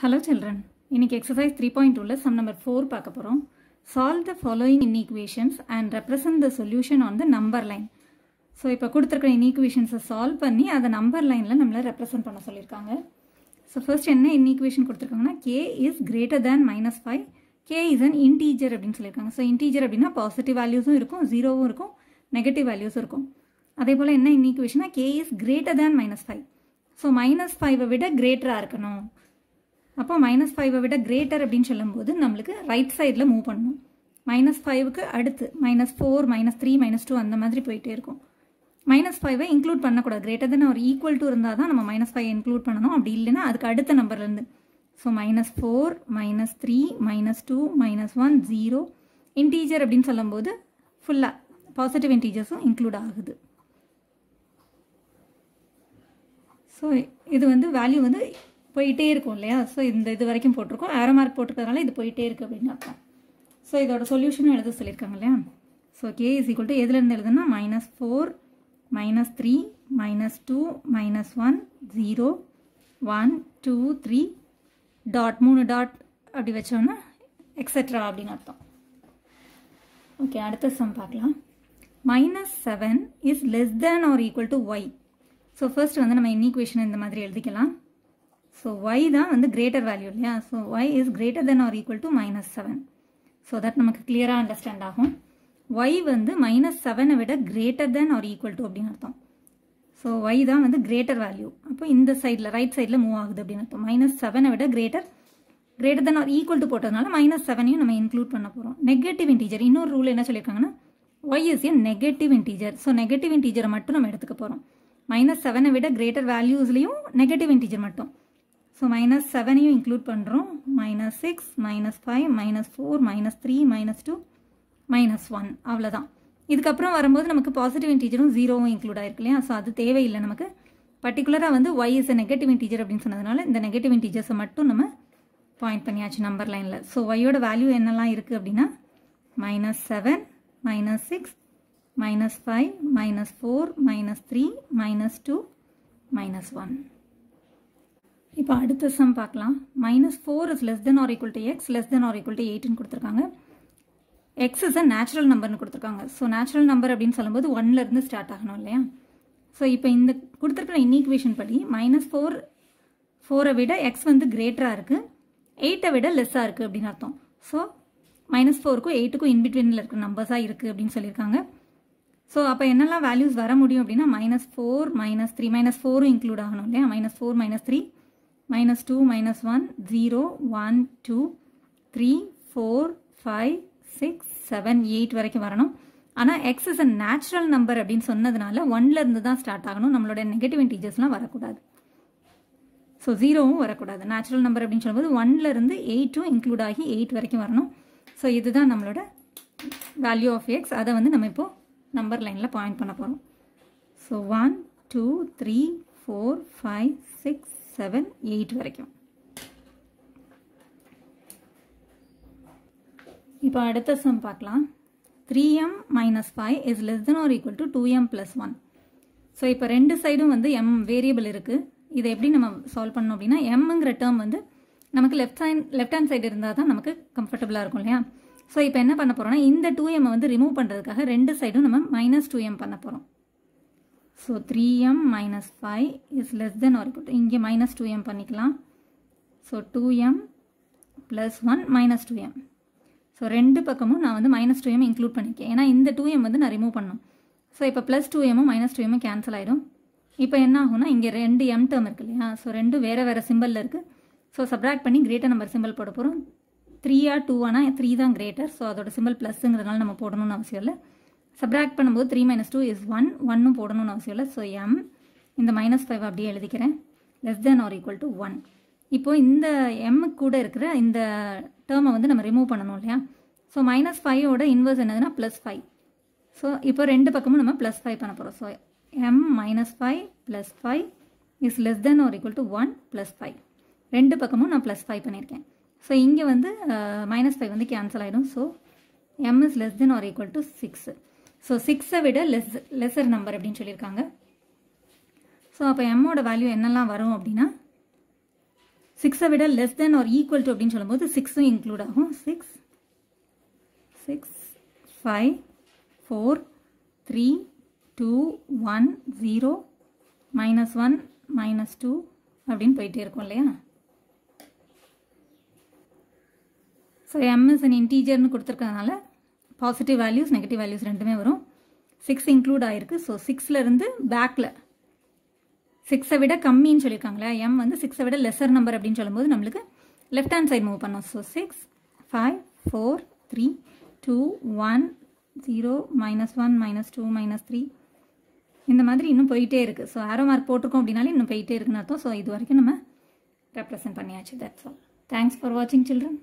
Hello children இன்னைக்கு exercise three point உள்ள sum number four பார்க்க போகிறோம் solve the following inequations and represent the solution on the number line so இப்போ கொடுத்துருக்க இன்இக்வேஷன்ஸை solve பண்ணி அதை நம்பர் லைனில் நம்மளை ரெப்ரசன்ட் பண்ண சொல்லியிருக்காங்க ஸோ ஃபர்ஸ்ட் என்ன இன்இக்வேஷன் கொடுத்துருக்காங்கன்னா K is greater than minus five K is an integer அப்படின்னு சொல்லியிருக்காங்க ஸோ இன்டீஜர் அப்படின்னா பாசிட்டிவ் வேல்யூஸும் இருக்கும் ஜீரோவும் இருக்கும் நெகட்டிவ் வேல்யூஸும் இருக்கும். அதே போல் என்ன இன்இக்வேஷனா K is greater than minus five so minus ஃபைவை விட கிரேட்டராக இருக்கணும். அப்போ மைனஸ் ஃபைவை விட கிரேட்டர் அப்படின்னு சொல்லும்போது நம்மளுக்கு ரைட் சைடில் மூவ் பண்ணணும். மைனஸ் ஃபைவுக்கு அடுத்து minus four minus three minus two அந்த மாதிரி போயிட்டே இருக்கும். மைனஸ் ஃபைவை இன்க்ளூட் பண்ணக்கூடாது. கிரேட்டர் தென் ஒரு ஈக்குவல் டூ இருந்தால் தான் நம்ம மைனஸ் ஃபைவ் இன்க்ளூட் பண்ணணும். அப்படி இல்லைன்னா அதுக்கு அடுத்த நம்பர்லேருந்து so minus four minus three minus two minus one zero integer அப்படின்னு சொல்லும்போது ஃபுல்லாக பாசிட்டிவ் இன்டீஜர்ஸும் இன்க்ளூட் ஆகுது. ஸோ இது வந்து வேல்யூ வந்து போயிட்டே இருக்கும் இல்லையா? ஸோ இந்த இது வரைக்கும் போட்டிருக்கோம். ஆரோ மார்க் போட்டிருக்கிறதுனால இது போயிட்டே இருக்குது அப்படின்னு அர்த்தம். ஸோ இதோட சொல்யூஷனும் எழுத சொல்லியிருக்காங்க இல்லையா? So K is equal to எதுலேருந்து எழுதுனா minus four minus three minus two minus one zero one two three dot மூணு டாட் அப்படி வச்சோன்னா எக்ஸெட்ரா அப்படின்னு அர்த்தம். ஓகே அடுத்த சம் பார்க்கலாம். Minus seven is less than or equal to Y so first வந்து நம்ம இன்இக்வேஷன் இந்த மாதிரி எழுதிக்கலாம். ஸோ ஒய் தான் வந்து கிரேட்டர் வேல்யூ இல்லையா? So Y is greater than or equal to minus seven so that நமக்கு கிளியராக அண்டர்ஸ்டாண்ட் ஆகும். ஒய் வந்து மைனஸ் செவனை விட greater than or equal to அப்படின்னு அர்த்தம். ஸோ ஒய் தான் வந்து கிரேட்டர் வேல்யூ அப்போ இந்த சைடில் ரைட் சைடில் மூவ் ஆகுது அப்படின்னு அர்த்தம். மைனஸ் செவனை விட greater greater than or equal to போட்டதுனால மைனஸ் செவனையும் நம்ம இன்க்ளூட் பண்ண போகிறோம் நெகட்டிவ் இன்டீஜர் இன்னொரு ரூல் என்ன சொல்லியிருக்காங்கன்னா Y is a negative integer so negative இன்டீஜரை மட்டும் நம்ம எடுத்துக்க போகிறோம் மைனஸ் செவனை விட கிரேட்டர் வேல்யூஸ்லையும் நெகட்டிவ் இன்டீஜர் மட்டும். ஸோ மைனஸ் செவனையும் இன்க்ளூட் பண்ணுறோம் minus six minus five minus four minus three minus two minus one அவ்வளோதான் இதுக்கப்புறம் வரும்போது நமக்கு பாசிட்டிவ் இன்டீஜரும் ஜீரோவும் இன்க்ளூட் ஆயிருக்கு இல்லையா? ஸோ அது தேவையில்லை நமக்கு. பர்டிகுலராக வந்து ஒய் இஸ் நெகட்டிவ் இன்டீஜர் அப்படின்னு சொன்னதுனால இந்த நெகட்டிவ் இன்டீஜர்ஸை மட்டும் நம்ம பாயிண்ட் பண்ணியாச்சு நம்பர் லைனில் ஸோ ஒய்யோட வேல்யூ என்னெல்லாம் இருக்குது அப்படின்னா minus seven minus six minus five minus four minus three minus two minus one இப்போ அடுத்த சம் பார்க்கலாம். Minus four is less than or equal to x less than or equal to எயிட்னு கொடுத்துருக்காங்க. X is a natural நம்பர்னு கொடுத்துருக்காங்க. So natural number அப்படின்னு சொல்லும்போது ஒன்லேருந்து start ஆகணும் இல்லையா? ஸோ இப்போ இந்த கொடுத்துருக்குற இன்இக்வேஷன் படி மைனஸ் ஃபோர் ஃபோரை விட எக்ஸ் வந்து கிரேட்டராக இருக்குது எயிட்டை விட லெஸ்ஸாக இருக்குது அப்படின்னு அர்த்தம். ஸோ மைனஸ் ஃபோருக்கும் எயிட்டுக்கும் இன்பிட்வீனில் இருக்கிற நம்பர்ஸாக இருக்குது அப்படின்னு சொல்லியிருக்காங்க. ஸோ அப்போ என்னெல்லாம் வேல்யூஸ் வர முடியும் அப்படின்னா minus four minus three minus ஃபோரும் include ஆகணும் இல்லையா? Minus four minus three minus two minus one zero one two three four five six seven eight வரைக்கும் வரணும். ஆனால் x is a natural number அப்படின்னு சொன்னதுனால ஒன்லேருந்து தான் ஸ்டார்ட் ஆகணும். நம்மளோட நெகட்டிவ் இன்டீஜர்ஸ்லாம் வரக்கூடாது. ஸோ ஜீரோவும் வரக்கூடாது. நேச்சுரல் நம்பர் அப்படின்னு சொல்லும்போது ஒன்லேருந்து எயிட்டும் இன்க்ளூட் ஆகி எயிட் வரைக்கும் வரணும். ஸோ இதுதான் நம்மளோட வேல்யூ ஆஃப் எக்ஸ் அதை வந்து நம்ம இப்போது நம்பர் லைனில் பாயிண்ட் பண்ண போகிறோம் so one two three four five six seven eight வரைக்கும். இப்போ அடுத்த சம் பார்க்கலாம். Three m minus five is less than or equal to two m plus one so இப்போ ரெண்டு சைடும் வந்து எம் வேரியபிள் இருக்குது இதை எப்படி நம்ம சால்வ் பண்ணோம் அப்படின்னா எம்ங்கிற டேர்ம் வந்து நமக்கு left side left hand side இருந்தால் தான் நமக்கு கம்ஃபர்டபுளாக இருக்கும் இல்லையா? ஸோ இப்போ என்ன பண்ண போகிறோம்னா இந்த டூ எம்மை வந்து ரிமூவ் பண்ணுறதுக்காக ரெண்டு சைடும் நம்ம மைனஸ் டூ எம் பண்ண போகிறோம் so three m minus five is less than or equal இங்கே மைனஸ் டூ எம் பண்ணிக்கலாம். So two m plus one minus two m so ரெண்டு பக்கமும் நான் வந்து மைனஸ் டூ எம் இன்க்ளூட் பண்ணியிருக்கேன் ஏன்னா இந்த டூ எம் வந்து நான் ரிமூவ் பண்ணணும். ஸோ இப்போ ப்ளஸ் டூ எம்மும் மைனஸ் டூ எம்மும் கேன்சல் ஆகிடும் இப்போ என்ன ஆகும்னா இங்கே ரெண்டு எம் டேர்ம் இருக்கு இல்லையா? ஸோ ரெண்டும் வேறு வேறு சிம்பிளில் இருக்குது ஸோ சப்ராக்ட் பண்ணி கிரேட்டர் நம்பர் சிம்பிள் போட போகிறோம் த்ரீயா டூவானா த்ரீ தான் கிரேட்டர் ஸோ அதோட சிம்பிள் ப்ளஸ்ஸுங்கிறதுனால நம்ம போடணும்னு அவசியம் இல்லை. சப்ராக்ட் பண்ணும்போது three minus two is one ஒன்னும் போடணும்னு அவசியம் இல்லை. ஸோ எம் இந்த மைனஸ் ஃபைவ் அப்படியே எழுதிக்கிறேன். Less than or equal to one இப்போ இந்த எம் கூட இருக்கிற இந்த டேர்மை வந்து நம்ம ரிமூவ் பண்ணணும் இல்லையா? ஸோ மைனஸ் ஃபைவோட இன்வர்ஸ் என்னதுன்னா ப்ளஸ் ஃபைவ் ஸோ இப்போ ரெண்டு பக்கமும் நம்ம ப்ளஸ் ஃபைவ் பண்ண போகிறோம் so m minus five plus five is less than or equal to one plus five ரெண்டு பக்கமும் நான் ப்ளஸ் ஃபைவ் பண்ணியிருக்கேன். ஸோ இங்கே வந்து uh, மைனஸ் ஃபைவ் வந்து கேன்சல் ஆகிடும் so m is less than or equal to six so சிக்ஸை விட லெஸ் லெஸர் நம்பர் அப்படின்னு சொல்லியிருக்காங்க. ஸோ அப்போ எம்மோட வேல்யூ என்னெல்லாம் வரும் அப்படின்னா சிக்ஸை விட less then or equal to அப்படின்னு சொல்லும்போது சிக்ஸும் இன்க்ளூட் ஆகும். Six six five four three two one zero minus one minus two அப்படின்னு போயிட்டே இருக்கும் இல்லையா? ஸோ எம்எஸ் அண்ட் இன்டீஜர்னு கொடுத்துருக்கறதுனால பாசிட்டிவ் வேல்யூஸ் நெகட்டிவ் வேல்யூஸ் ரெண்டுமே வரும். சிக்ஸ் இன்க்ளூட் ஆகிருக்கு ஸோ சிக்ஸ்லேருந்து பேக்கில் சிக்ஸை விட கம்மின்னு சொல்லியிருக்காங்களே எம் வந்து சிக்ஸை விட லெஸர் நம்பர் அப்படின்னு சொல்லும்போது நம்மளுக்கு லெஃப்ட் ஹேண்ட் சைடு மூவ் பண்ணோம். So six five four three two one zero minus one minus two minus three இந்த மாதிரி இன்னும் போயிட்டே இருக்குது ஸோ ஆரோ மார்க் போட்டிருக்கோம் அப்படின்னாலே இன்னும் போயிட்டே இருக்குன்னு அர்த்தம். ஸோ இது வரைக்கும் நம்ம ரெப்ரசன்ட் பண்ணியாச்சு. தட்ஸ் ஆல் தேங்க்ஸ் ஃபார் வாட்சிங் சில்ட்ரன்